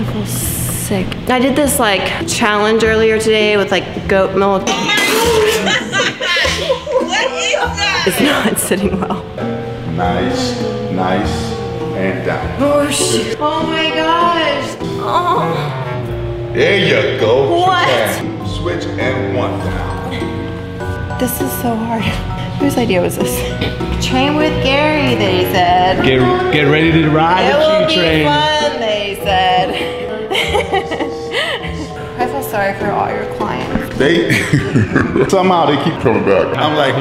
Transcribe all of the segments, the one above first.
I feel sick. I did this like challenge earlier today with like goat milk. what is that? It's not sitting well. Nice, nice, and down. Oh shit. Oh my gosh. Oh. There you go. What? Switch and one down. This is so hard. Whose idea was this? Train with Garry, they said. Get, get ready to ride It the will be train. fun, they said. I feel sorry for all your clients. They somehow they keep coming back. I'm like,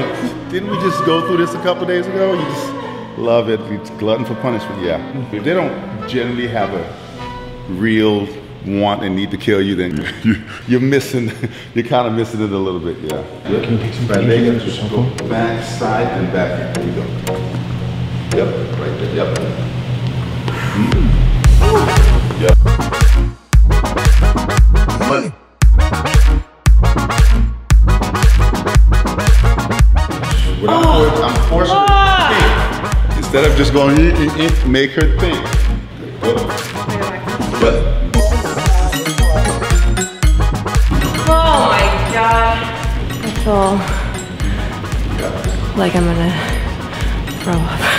didn't we just go through this a couple days ago? You just love it. It's glutton for punishment. Yeah. If they don't generally have a real want and need to kill you, then you, you're missing. You're kind of missing it a little bit. Yeah. Can you take some right leg? Just go back, side, and back. There you go. Yep. Right there. Yep. Mm. Yep. Money. When I'm, for- I'm forcing her to think. Instead of just going, "Eh, eh, eh," make her think. Good. Good. Oh my god. I feel like I'm gonna throw up.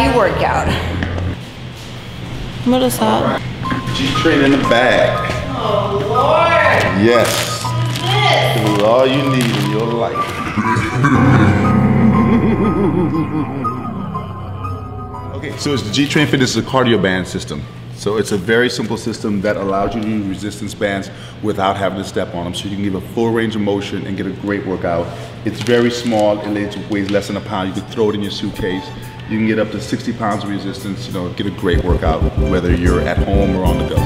Body workout. What is that? G-Train in the bag. Oh lord. Yes. This is all you need in your life. okay, so it's the G-Train Fitness is a cardio band system. So it's a very simple system that allows you to do resistance bands without having to step on them. So you can give a full range of motion and get a great workout. It's very small, it weighs less than a pound. You can throw it in your suitcase. You can get up to 60 pounds of resistance, you know, get a great workout, whether you're at home or on the go.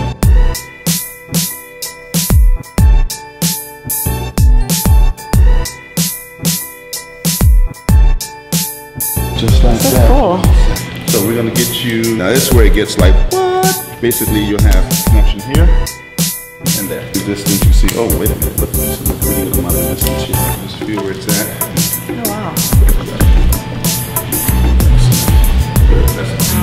Just like So that. cool. So we're gonna get you. Now this is where it gets like what? Basically, you'll have connection here and there. The distance you see. Oh wait a minute. Look, this is a pretty good amount of distance here. Just feel where it's at. Oh wow.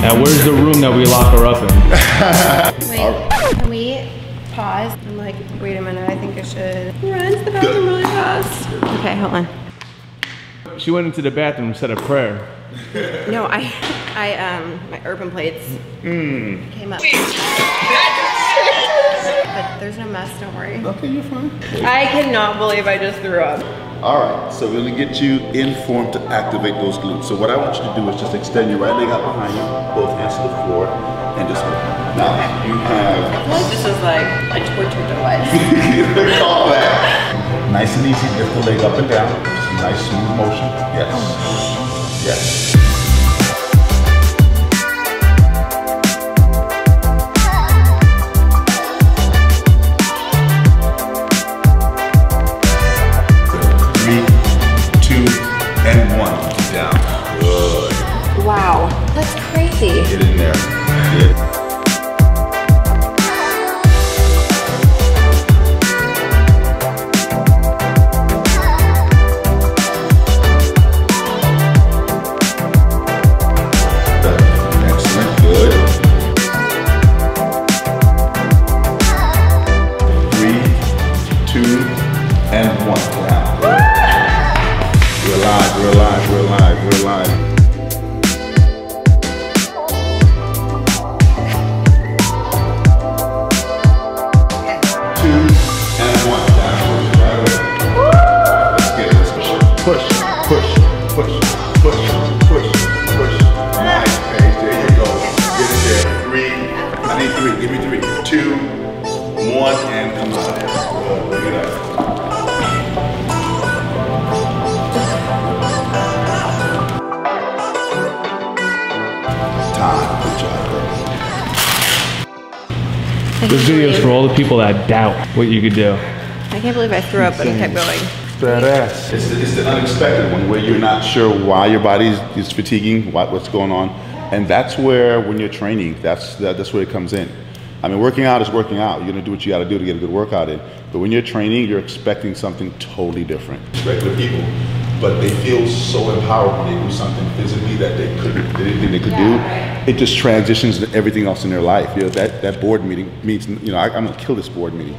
Now, where's the room that we lock her up in? Wait, can we pause? I'm like, wait a minute, I think I should run to the bathroom really fast. Okay, hold on. She went into the bathroom and said a prayer. No, I, I, um, my urban plates came up. But there's no mess, don't worry. okay. You're fine. I cannot believe I just threw up. All right. So we're gonna get you in form to activate those glutes. So what I want you to do is just extend your right leg out behind you, both hands to the floor, and just hold. Now you have I feel like this is like a torture device. At that. Nice and easy, lift the leg up and down. Nice smooth motion. Yes. Yes. Crazy. Get in there. Time. Good job, girl. There's videos for all the people that doubt what you could do. I can't believe I threw up, but I kept going. Badass. It's the, it's the unexpected one where you're not sure why your body is, is fatiguing, what, what's going on, and that's where when you're training, that's that, that's where it comes in. I mean, working out is working out. You're gonna do what you got to do to get a good workout in. But when you're training, you're expecting something totally different. Regular people, but they feel so empowered when they do something physically that they couldn't, they didn't think they could do. It just transitions to everything else in their life. You know, that that board meeting means, you know, I, I'm gonna kill this board meeting.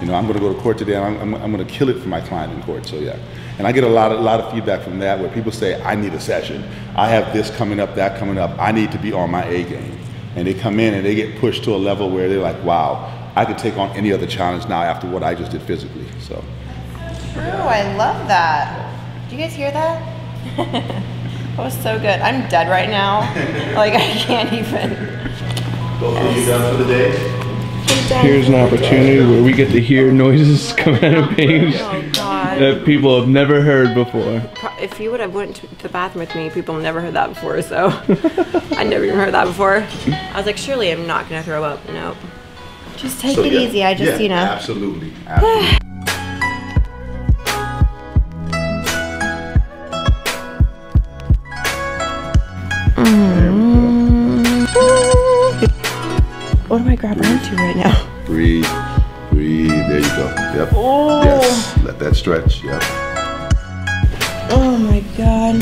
You know, I'm going to go to court today, and I'm, I'm, I'm going to kill it for my client in court. So yeah, and I get a lot of a lot of feedback from that where people say, I need a session. I have this coming up, that coming up. I need to be on my A game, and they come in and they get pushed to a level where they're like, wow, I could take on any other challenge now after what I just did physically. So True, I love that. Do you guys hear that? that was so good. I'm dead right now. like I can't even. both of you done for the day. Here's an opportunity where we get to hear noises coming out of Paige Oh that people have never heard before. If you would have went to the bathroom with me, people have never heard that before. So I never even heard that before. I was like, surely I'm not gonna throw up. Nope. Just take So, it yeah. easy. I just, Yeah, you know. Absolutely. absolutely. Breathe. There you go. Yep. Oh. Yes. Let that stretch. Yep. Oh my god.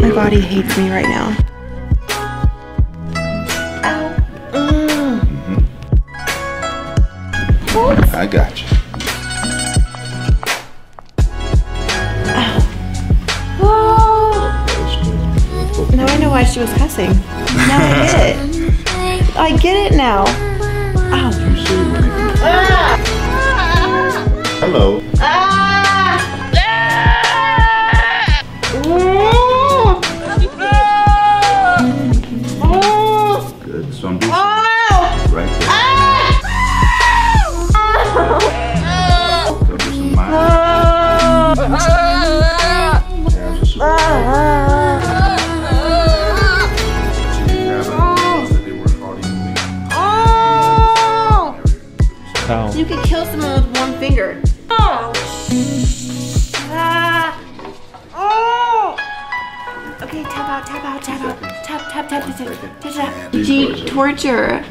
My body hates me right now. Mm-hmm. I got you. Now I know why she was cussing. Now I get it. I get it now. How? You could kill someone with one finger. Oh. Ah. Oh. Okay, tap out, tap out, tap out. Tap, tap, tap, tap, tap, tap, tap. Gee, torture.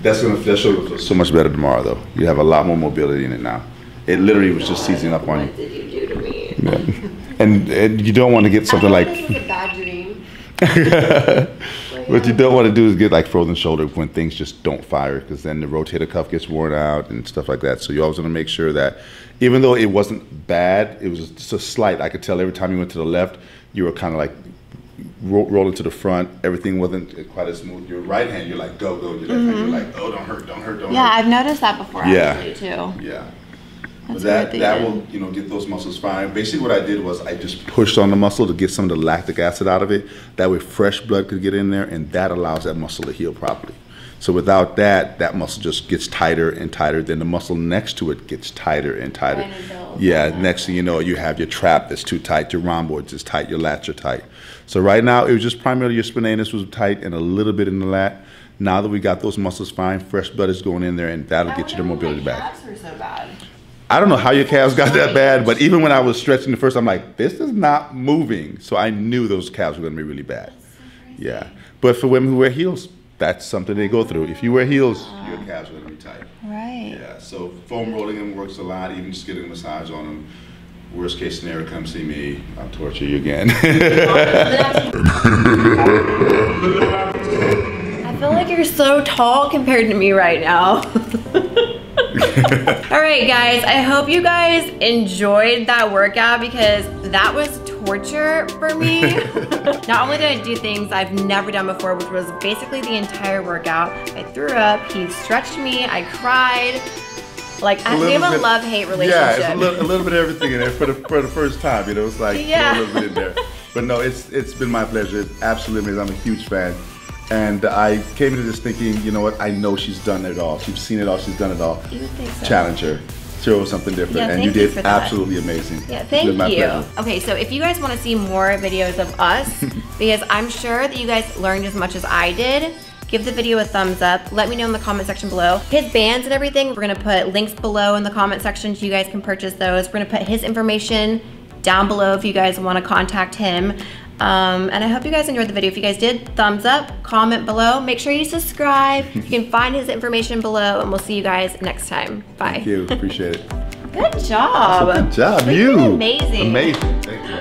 That's gonna that show feel so much better tomorrow though. You have a lot more mobility in it now. It literally was just seizing up on you. What did you do to me? Yeah. And, and you don't want to get something like This was a bad dream. what you don't want to do is get like frozen shoulder when things just don't fire because then the rotator cuff gets worn out and stuff like that. So you always want to make sure that even though it wasn't bad, it was just a slight. I could tell every time you went to the left, you were kind of like ro- rolling to the front. Everything wasn't quite as smooth. Your right hand, you're like go go. Your left hand, you're mm-hmm. like oh don't hurt, don't hurt, don't Yeah, hurt. Yeah, I've noticed that before Yeah. actually too. Yeah. That's that that will you know get those muscles firing. Basically, what I did was I just pushed on the muscle to get some of the lactic acid out of it. That way, fresh blood could get in there, and that allows that muscle to heal properly. So without that, that muscle just gets tighter and tighter. Then the muscle next to it gets tighter and tighter. Yeah. Next thing you know, you have your trap that's too tight, your rhomboids is tight, your lats are tight. So right now, it was just primarily your spinatus was tight and a little bit in the lat. Now that we got those muscles fine, fresh blood is going in there, and that'll get you the mobility back. were so bad. I don't know how your calves got that bad, but even when I was stretching the first, I'm like, this is not moving. So I knew those calves were going to be really bad. Yeah. But for women who wear heels, that's something they go through. If you wear heels, your calves are going to be tight. Right. Yeah. So foam rolling them works a lot, even just getting a massage on them. Worst case scenario, come see me. I'll torture you again. I feel like you're so tall compared to me right now. All right, guys, I hope you guys enjoyed that workout because that was torture for me. Not only did I do things I've never done before, which was basically the entire workout, I threw up, he stretched me, I cried. Like, I, we have a love-hate relationship. Yeah, a little, a little bit of everything in there for the for the first time. You know, it's like Yeah. a little bit in there. But no, it's it's been my pleasure. It's absolutely amazing. I'm a huge fan. And I came into this thinking, you know what? I know she's done it all. She's seen it all. She's done it all. You would think so. Challenge her. Show something different. Yeah, and you thank you did absolutely amazing. Yeah, thank you. pleasure. Okay, so if you guys want to see more videos of us, because I'm sure that you guys learned as much as I did, give the video a thumbs up. Let me know in the comment section below. His bands and everything, we're gonna put links below in the comment section so you guys can purchase those. We're gonna put his information down below if you guys wanna contact him. Um, and I hope you guys enjoyed the video. If you guys did, thumbs up, comment below. Make sure you subscribe. you can find his information below and we'll see you guys next time. Bye. Thank you. Appreciate it. Good job. Good job. You. Amazing. Amazing. Thank